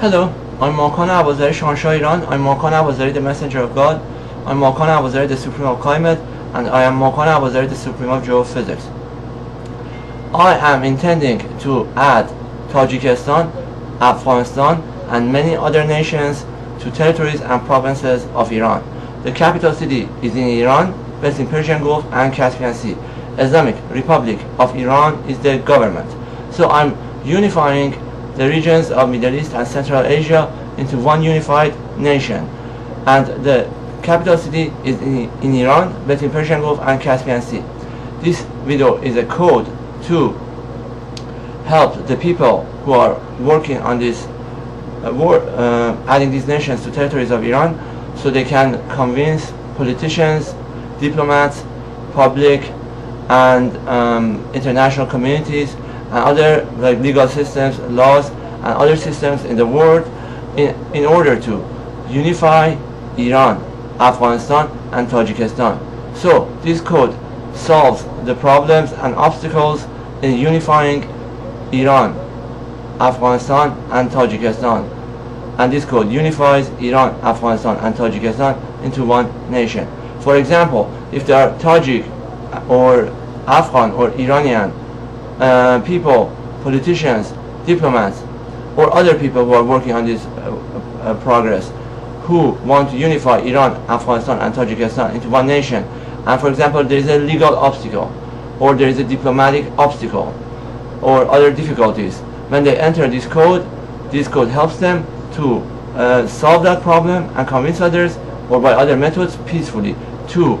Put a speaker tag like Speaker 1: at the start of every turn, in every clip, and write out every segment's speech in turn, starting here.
Speaker 1: Hello, I'm Makan Abazari Shahan Shah Iran. I'm Makan Abazari, the messenger of God. I'm Makan Abazari, the supreme of climate, and I am Makan Abazari, the supreme of geophysics. I am intending to add Tajikistan, Afghanistan, and many other nations to territories and provinces of Iran. The capital city is in Iran, based in Persian Gulf and Caspian Sea. Islamic Republic of Iran is the government. So I'm unifying the regions of Middle East and Central Asia into one unified nation. And the capital city is in, in Iran, between Persian Gulf and Caspian Sea. This video is a code to help the people who are working on this uh, war, uh, adding these nations to territories of Iran so they can convince politicians, diplomats, public and um, international communities and other like legal systems, laws and other systems in the world in, in order to unify Iran, Afghanistan and Tajikistan. So this code solves the problems and obstacles in unifying Iran, Afghanistan and Tajikistan. And this code unifies Iran, Afghanistan and Tajikistan into one nation. For example, if there are Tajik uh, or Afghan or Iranian uh, people, politicians, diplomats, or other people who are working on this uh, uh, progress who want to unify Iran, Afghanistan and Tajikistan into one nation. And for example there is a legal obstacle or there is a diplomatic obstacle or other difficulties. When they enter this code this code helps them to uh, solve that problem and convince others or by other methods peacefully to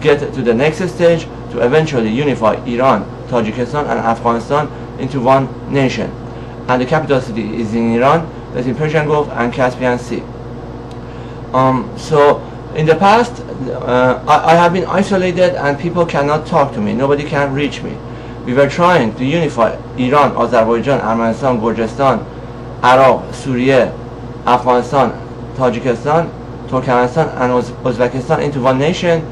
Speaker 1: get to the next stage to eventually unify Iran, Tajikistan and Afghanistan into one nation. And the capital city is in Iran, that's in Persian Gulf and Caspian Sea. Um, so in the past, uh, I, I have been isolated and people cannot talk to me, nobody can reach me. We were trying to unify Iran, Azerbaijan, Armenian, Gurjistan, Iraq, Syria, Afghanistan, Tajikistan, Turkmenistan and Uz Uzbekistan into one nation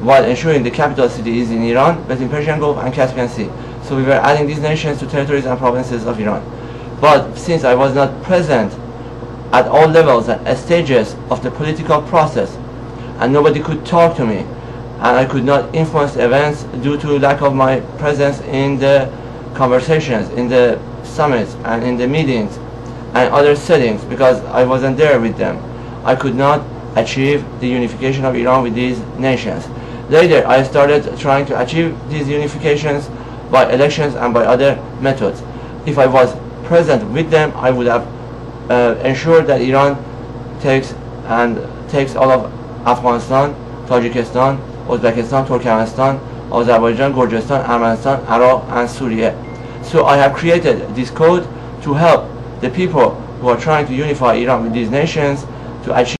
Speaker 1: while ensuring the capital city is in Iran, between Persian Gulf and Caspian Sea. So we were adding these nations to territories and provinces of Iran. But since I was not present at all levels and stages of the political process, and nobody could talk to me, and I could not influence events due to lack of my presence in the conversations, in the summits, and in the meetings, and other settings, because I wasn't there with them. I could not achieve the unification of Iran with these nations. Later, I started trying to achieve these unifications by elections and by other methods. If I was present with them, I would have uh, ensured that Iran takes and takes all of Afghanistan, Tajikistan, Uzbekistan, Turkmenistan, Azerbaijan, Gurjistan, Armenian, Iraq, and Syria. So I have created this code to help the people who are trying to unify Iran with these nations to achieve